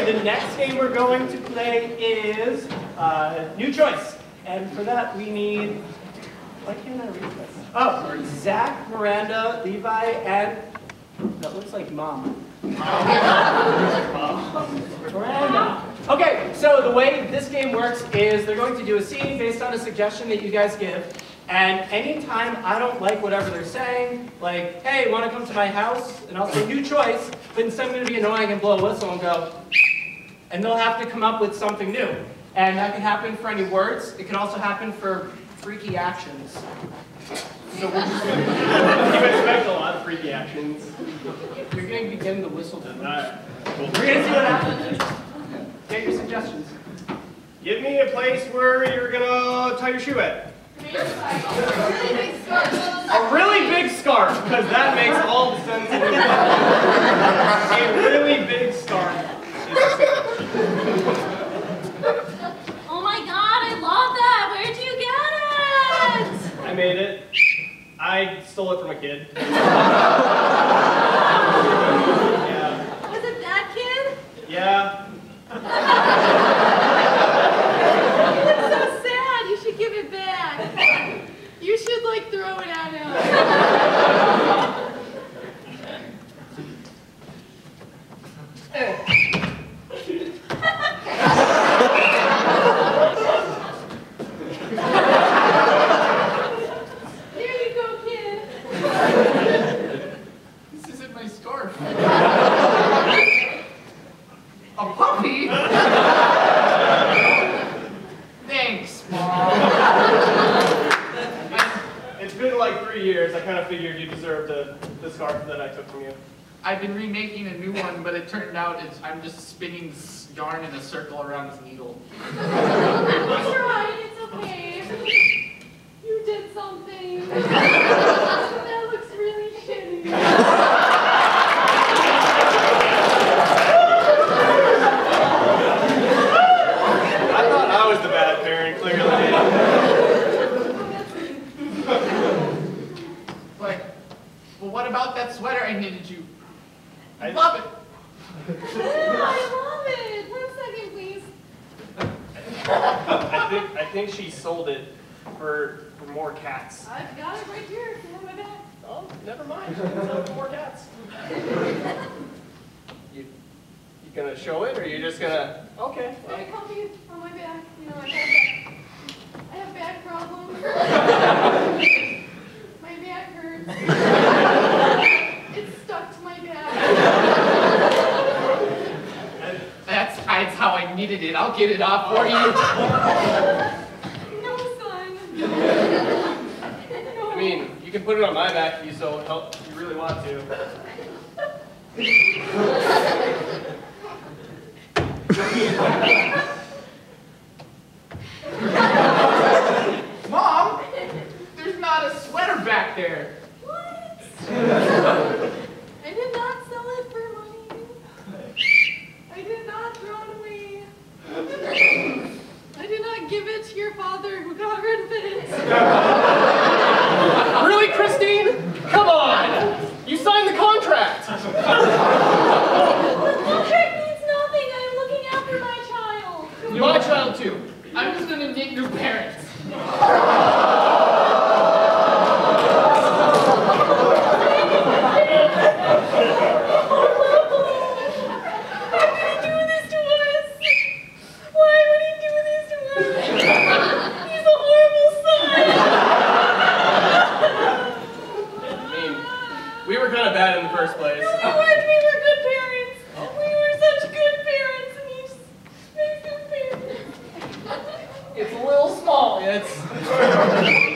Okay, the next game we're going to play is uh, New Choice. And for that, we need. Why can't I read this? Oh, Zach, Miranda, Levi, and. That looks like mom. Okay, so the way this game works is they're going to do a scene based on a suggestion that you guys give. And anytime I don't like whatever they're saying, like, hey, want to come to my house? And I'll say, new choice, but instead I'm going to be annoying and blow a whistle and go, and they'll have to come up with something new. And that can happen for any words. It can also happen for freaky actions. So we're just gonna, You expect a lot of freaky actions. you're going to be getting the whistle. Alright, cool. We're going to see what happens. Get your suggestions. Give me a place where you're gonna tie your shoe at. A really big scarf, because that makes all the sense in the world. A really big scarf Oh my god, I love that! Where'd you get it? I made it. I stole it from a kid. 30 years, I kind of figured you deserved the scarf that I took from you. I've been remaking a new one, but it turned out I'm just spinning yarn in a circle around this needle. Mr. Ryan, it's okay. You did something. about that sweater I knitted you? I I- love it. Yeah, I love it. One second, please. I think I think she sold it for for more cats. I've got it right here. It's on my back. Oh, never mind. Sell for more cats. You you gonna show it, or you just gonna? Okay. It's very comfy on my back. You know, I have back. I have back problems. my back hurts. it's stuck to my back. That's, that's how I knitted it. I'll get it off for you. No, son. I mean, you can put it on my back if you so help if you really want to. Mom, there's not a sweater back there. What? I did not sell it for money. I did not throw it away. I did not give it to your father who got rid of it. Really, Christine? Come on! You signed the contract. The contract means nothing. I am looking after my child. My child too. I'm just gonna knit new parents. Why would he do this to us? Why would he do this to us? He's a horrible son. I mean, we were kind of bad in the first place. No, we weren't. We were good parents. We were such good parents, and he just makes them parents. It's a little small. It's